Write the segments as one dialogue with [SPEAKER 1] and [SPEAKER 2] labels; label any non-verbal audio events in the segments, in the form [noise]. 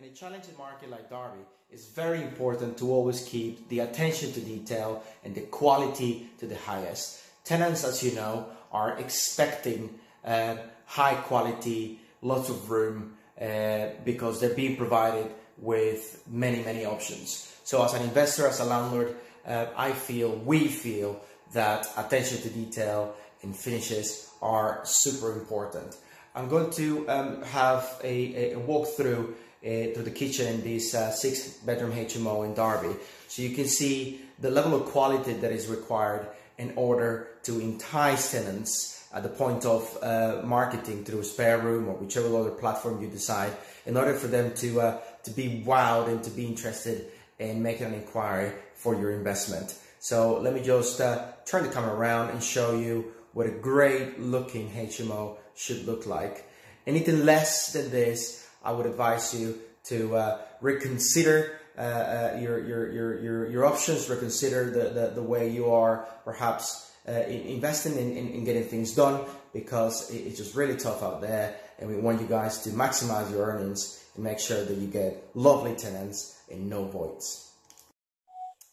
[SPEAKER 1] In a challenging market like Derby, it's very important to always keep the attention to detail and the quality to the highest. Tenants, as you know, are expecting uh, high quality, lots of room, uh, because they're being provided with many, many options. So as an investor, as a landlord, uh, I feel, we feel that attention to detail and finishes are super important. I'm going to um, have a, a walkthrough uh, to the kitchen in this uh, six bedroom HMO in Derby. So you can see the level of quality that is required in order to entice tenants at the point of uh, marketing through SpareRoom or whichever other platform you decide in order for them to uh, to be wowed and to be interested in making an inquiry for your investment. So let me just uh, turn the camera around and show you what a great looking HMO should look like. Anything less than this I would advise you to uh, reconsider uh, uh, your, your, your, your, your options, reconsider the, the, the way you are perhaps uh, investing in, in, in, getting things done because it's just really tough out there and we want you guys to maximize your earnings and make sure that you get lovely tenants and no voids.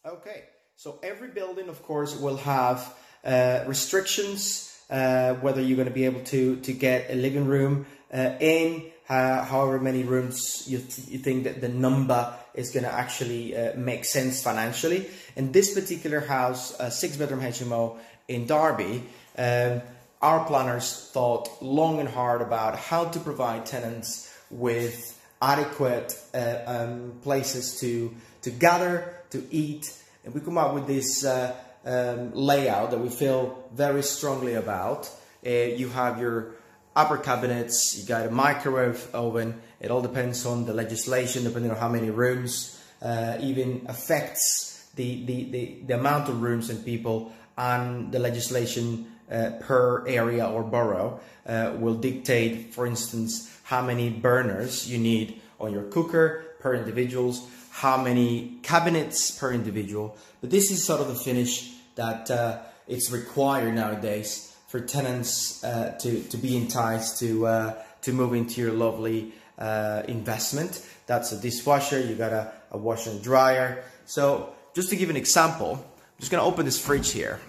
[SPEAKER 1] Okay, so every building of course will have uh, restrictions, uh, whether you're going to be able to, to get a living room in uh, however many rooms you, th you think that the number is going to actually uh, make sense financially. In this particular house, a six bedroom HMO in Derby, um, our planners thought long and hard about how to provide tenants with adequate uh, um, places to, to gather, to eat, and we come up with this uh, um, layout that we feel very strongly about. Uh, you have your upper cabinets, you got a microwave oven. It all depends on the legislation, depending on how many rooms, uh, even affects the, the, the, the, amount of rooms and people and the legislation uh, per area or borough uh, will dictate, for instance, how many burners you need on your cooker per individuals, how many cabinets per individual. But this is sort of the finish that uh, it's required nowadays for tenants uh, to, to be enticed to, uh, to move into your lovely uh, investment. That's a dishwasher, you got a, a washer and dryer. So just to give an example, I'm just gonna open this fridge here.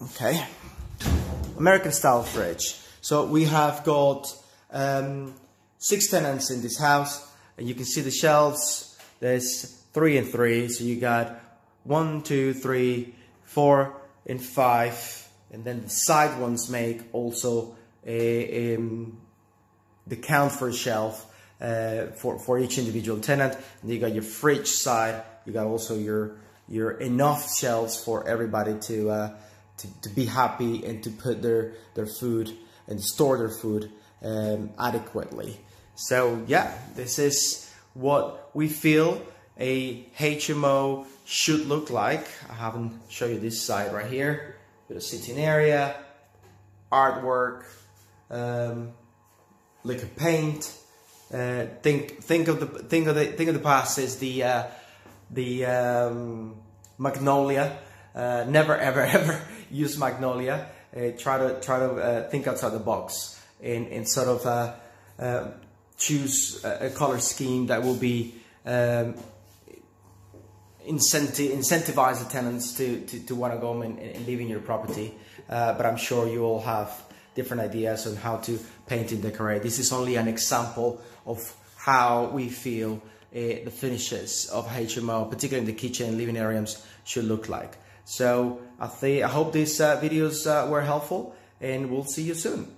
[SPEAKER 1] Okay, American style fridge. So we have got um, six tenants in this house and you can see the shelves. There's three and three. So you got one, two, three, four, and five and then the side ones make also a, um, the count for a shelf uh, for, for each individual tenant. And you got your fridge side, you got also your your enough shelves for everybody to, uh, to, to be happy and to put their, their food and store their food um, adequately. So yeah, this is what we feel a HMO should look like. I haven't shown you this side right here bit of sitting area, artwork, um, liquor paint. Uh, think think of the think of the think of the past as the uh, the um, magnolia. Uh, never ever [laughs] ever use magnolia. Uh, try to try to uh, think outside the box and, and sort of uh, choose a, a, color scheme that will be um, incentive, incentivize the tenants to, to, to want to go and, and live in your property. Uh, but I'm sure you all have different ideas on how to paint and decorate. This is only an example of how we feel uh, the finishes of HMO, particularly in the kitchen and living areas, should look like. So I, think, I hope these uh, videos uh, were helpful and we'll see you soon.